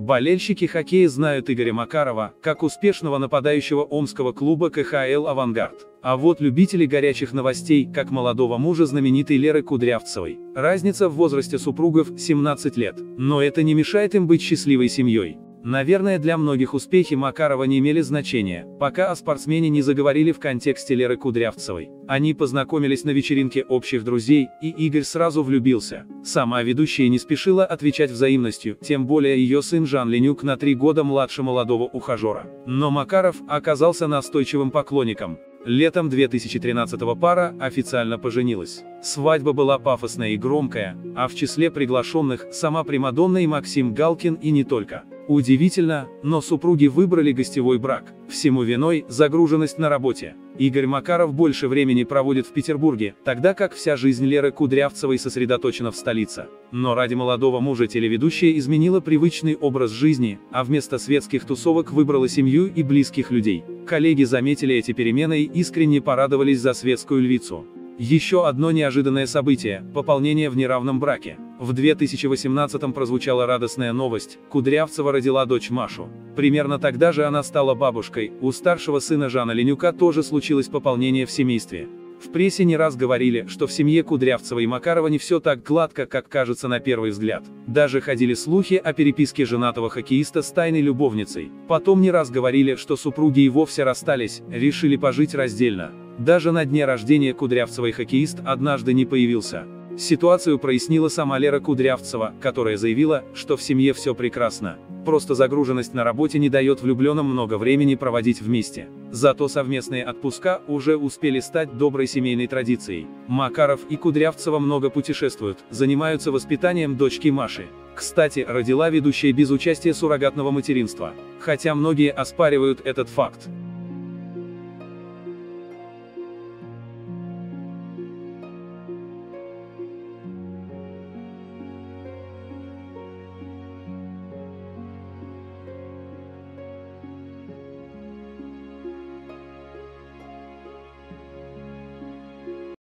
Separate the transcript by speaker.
Speaker 1: Болельщики хоккея знают Игоря Макарова, как успешного нападающего омского клуба КХЛ «Авангард». А вот любители горячих новостей, как молодого мужа знаменитой Леры Кудрявцевой. Разница в возрасте супругов – 17 лет. Но это не мешает им быть счастливой семьей. Наверное, для многих успехи Макарова не имели значения, пока о спортсмене не заговорили в контексте Леры Кудрявцевой. Они познакомились на вечеринке общих друзей, и Игорь сразу влюбился. Сама ведущая не спешила отвечать взаимностью, тем более ее сын Жан Ленюк на три года младше молодого ухажера. Но Макаров оказался настойчивым поклонником. Летом 2013-го пара официально поженилась. Свадьба была пафосная и громкая, а в числе приглашенных сама Примадонна и Максим Галкин и не только. Удивительно, но супруги выбрали гостевой брак. Всему виной загруженность на работе. Игорь Макаров больше времени проводит в Петербурге, тогда как вся жизнь Леры Кудрявцевой сосредоточена в столице. Но ради молодого мужа телеведущая изменила привычный образ жизни, а вместо светских тусовок выбрала семью и близких людей. Коллеги заметили эти перемены и искренне порадовались за светскую львицу. Еще одно неожиданное событие – пополнение в неравном браке. В 2018-м прозвучала радостная новость, Кудрявцева родила дочь Машу. Примерно тогда же она стала бабушкой, у старшего сына Жана Ленюка тоже случилось пополнение в семействе. В прессе не раз говорили, что в семье Кудрявцева и Макарова не все так гладко, как кажется на первый взгляд. Даже ходили слухи о переписке женатого хоккеиста с тайной любовницей. Потом не раз говорили, что супруги и вовсе расстались, решили пожить раздельно. Даже на дне рождения Кудрявцевой хоккеист однажды не появился. Ситуацию прояснила сама Лера Кудрявцева, которая заявила, что в семье все прекрасно. Просто загруженность на работе не дает влюбленным много времени проводить вместе. Зато совместные отпуска уже успели стать доброй семейной традицией. Макаров и Кудрявцева много путешествуют, занимаются воспитанием дочки Маши. Кстати, родила ведущая без участия суррогатного материнства. Хотя многие оспаривают этот факт.